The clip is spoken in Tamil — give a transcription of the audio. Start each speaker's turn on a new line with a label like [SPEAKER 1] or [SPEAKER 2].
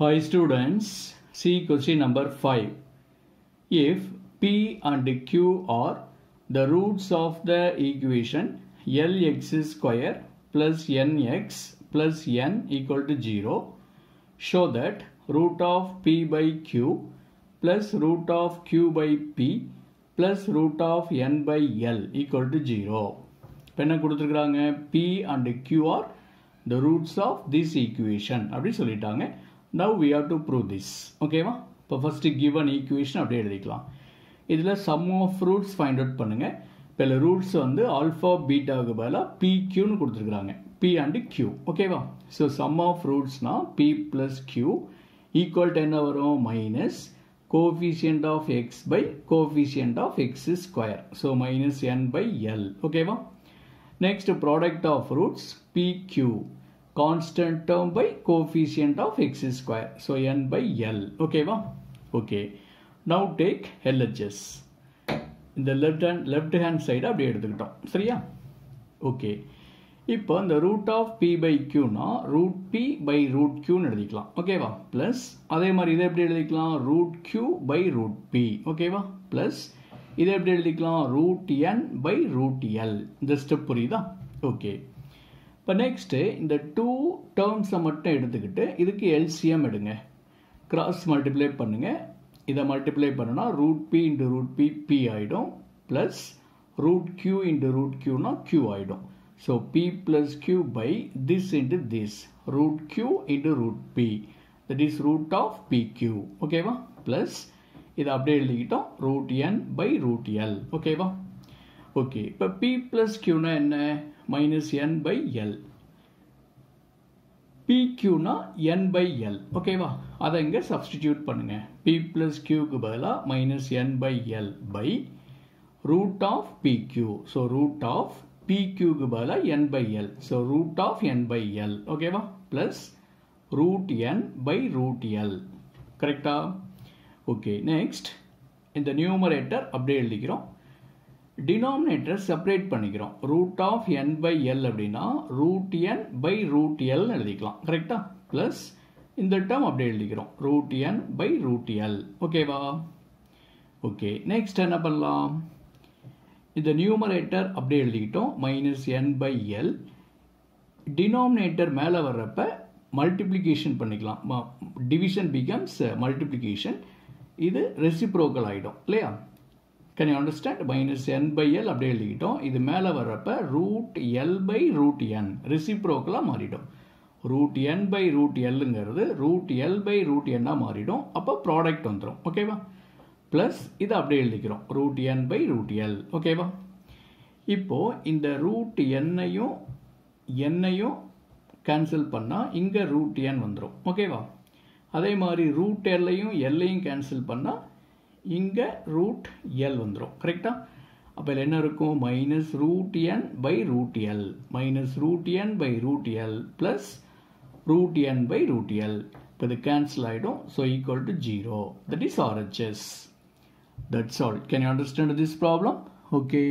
[SPEAKER 1] Hi students, see question number 5. If P and Q are the roots of the equation Lx square plus Nx plus N equal to 0, show that root of P by Q plus root of Q by P plus root of N by L equal to 0. இப்போ என்ன கொடுத்துருக்குறாங்க P and Q are the roots of this equation அப்படி சொல்லிட்டாங்க now we have to prove this ஓகேவா இப்போ ஃபஸ்ட்டு கிவன் ஈக்குவேஷன் அப்படியே எழுதிக்கலாம். இதில் sum of roots find out பண்ணுங்கள் இப்போ இதில் ரூட்ஸ் வந்து ஆல்ஃபா பீட்டாவுக்கு பதிலாக பி கியூன்னு கொடுத்துருக்குறாங்க. பி அண்டு கியூ ஓகேவா so sum of ரூட்ஸ்னால் P plus Q equal to என்ன வரும்? Minus coefficient of X by coefficient of X square so minus N by L ஓகேவா next product of roots P Q constant term by coefficient of X square so N by L ஓகேவா ஓகே நவு டேக் LHS. இந்த left hand left hand side அப்படியே எடுத்துக்கிட்டோம். சரியா? ஓகே இப்போ இந்த ரூட் ஆஃப் பி பை கியூனா ரூட் பி பை ரூட் கியூன்னு எழுதிக்கலாம். ஓகேவா ப்ளஸ் அதே மாதிரி இதை எப்படி எழுதிக்கலாம்? Root Q by root P ஓகேவா ப்ளஸ் இதை எப்படி எழுதிக்கலாம்? Root N by root L இந்த ஸ்டெப் புரியுதா? ஓகே இப்போ நெக்ஸ்ட்டு இந்த டூ டேர்ம்ஸை மட்டும் எடுத்துக்கிட்டு இதுக்கு எல்சிஎம் எடுங்க. கிராஸ் மல்டிப்ளை பண்ணுங்கள் இதை மல்டிப்ளை பண்ணுனா root P into root P P ஆகிடும் plus root Q into root கியூனா Q ஆகிடும் so P plus Q by this into this root Q into root P that is root of P Q ஓகேவா ப்ளஸ் இதை அப்படியே எழுதிக்கிட்டோம். Root N by root L ஓகேவா ஓகே. இப்போ பி ப்ளஸ் கியூனா என்ன? Minus N by L P கியூனா N by L ஓகேவா அதை இங்கே சப்ஸ்டிடியூட் பண்ணுங்கள் பி ப்ளஸ் கியூக்கு பதிலாக minus N by L by root of P Q so root of P கியூக்கு பதிலாக N by L so root of N by L ஓகேவா plus root N by root L கரெக்டா ஓகே நெக்ஸ்ட் இந்த நியூமரேட்டர் அப்படியே எழுதிக்கிறோம். டினாமினேட்டர் செப்பரேட் பண்ணிக்கிறோம். Root of N by L அப்படின்னா root N by root L எழுதிக்கலாம். கரெக்டா ப்ளஸ் இந்த டேர்ம் அப்படியே எழுதிக்கிறோம். Root N by root L ஓகேவா ஓகே நெக்ஸ்ட் என்ன பண்ணலாம்? இந்த நியூமரேட்டர் அப்படியே எழுதிக்கிட்டோம். Minus N by L denominator மேலே வர்றப்ப மல்டிப்ளிகேஷன் பண்ணிக்கலாம். டிவிஷன் பிகம்ஸ் மல்டிப்ளிகேஷன் இது ரெசிப்ரோக்கல் ஆகிடும் இல்லையா? Can you understand minus N by L அப்படியே எழுதிக்கிட்டோம். இது மேலே வர்றப்ப root L by root N ரிசிப்ரோக்கெலாம் மாறிடும். ரூட் என் பை ரூட் எல்லுங்கிறது ரூட் எல் பை ரூட் என்னாக மாறிடும். அப்போ ப்ராடக்ட் வந்துடும் ஓகேவா ப்ளஸ் இதை அப்படியே எழுதிக்கிறோம். Root N by root L ஓகேவா இப்போது இந்த ரூட் எண்ணையும் எண்ணையும் கேன்சல் பண்ணால் இங்கே ரூட் என் வந்துடும் ஓகேவா அதே மாதிரி ரூட் எல்லையும் எல்லையும் கேன்சல் பண்ணால் இங்கே ரூட் எல் வந்துடும் கரெக்டாக அப்போ இதில் என்ன இருக்கும்? Minus root N by root L minus root N by root L plus root N by root L இப்போ இது கேன்சல் ஆகிடும் so equal to zero that is RHS that's all can you understand this problem okay